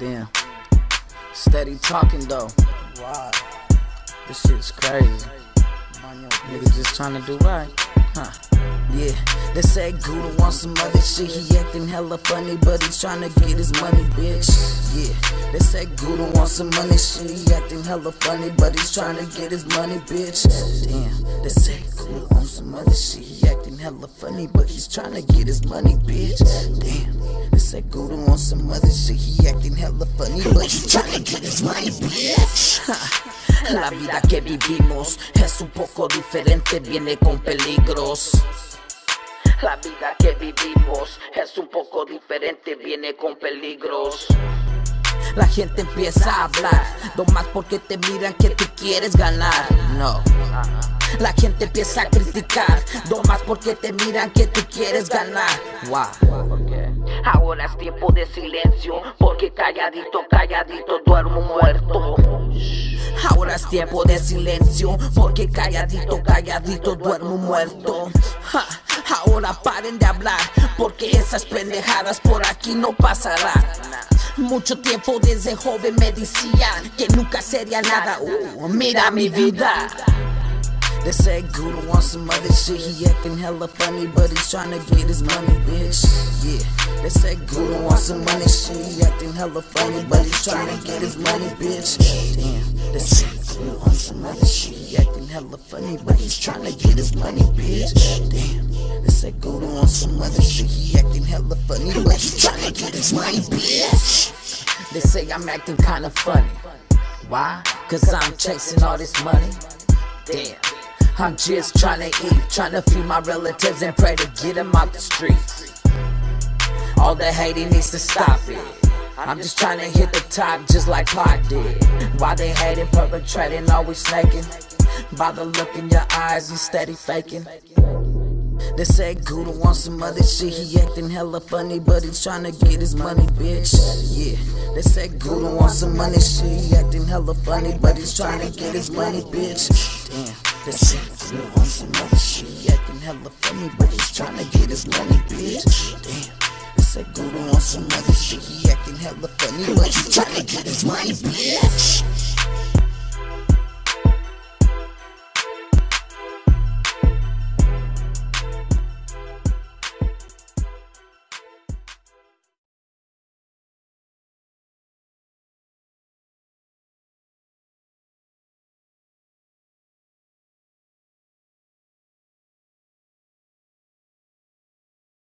Damn. Steady talking though. Wow. This shit's crazy. Niggas just trying to do right. Huh. Yeah, they say Gudahh wants some other shit. He acting hella funny, but he's trying to get his money, bitch. Yeah, they say Gudahh wants some money shit. He acting hella funny, but he's trying to get his money, bitch. Damn, they say Gudahh wants some other shit. He acting hella funny, but he's trying to get his money, bitch. Damn, they say Gudahh wants some other shit. He acting hella funny, but he's trying to get his money, bitch. La vida que vivimos es un poco diferente, viene con peligros. La vida que vivimos es un poco diferente, viene con peligros. La gente empieza a hablar, no más porque te miran que tú quieres ganar. No. La gente empieza a criticar, no más porque te miran que tú quieres ganar. Wow. Ahora es tiempo de silencio, porque calladito, calladito duermo muerto. Ahora es tiempo de silencio, porque calladito, calladito duermo muerto. Ja, ahora paren de hablar, porque esas pendejadas por aquí no pasarán. Mucho tiempo desde joven me decían que nunca sería nada. Uh, mira mi vida. They say Gouda wants some other shit. He acting hella funny, but he's trying to get his money, bitch. Yeah. They say Gouda wants some money shit. He acting hella funny, but he's trying to get his money, bitch. Damn. They say Gudahh wants some other shit. He acting hella funny, but he's trying to get his money, bitch. Damn. They say Gudahh wants some other shit. He acting hella funny, but he's trying to get his money, bitch. They say I'm acting kinda funny. Why? Cause I'm chasing all this money. Damn. I'm just trying to eat, trying to feed my relatives and pray to get them out the streets. All the hating needs to stop it. I'm just trying to hit the top just like Pac did. Why they hating, perpetrating, always snaking? By the look in your eyes, you steady faking. They say Gudahh wants some other shit. He acting hella funny, but he's trying to get his money, bitch. Yeah. They say Gudahh wants some money shit. He acting hella funny, but he's trying to get his money, bitch. Damn. They say Gudahh wants some other shit. He acting hella funny, but he's trying to get his money, bitch. Damn. Say Gudahh wants some other shit. He acting hella funny, but you trying to get his money, bitch.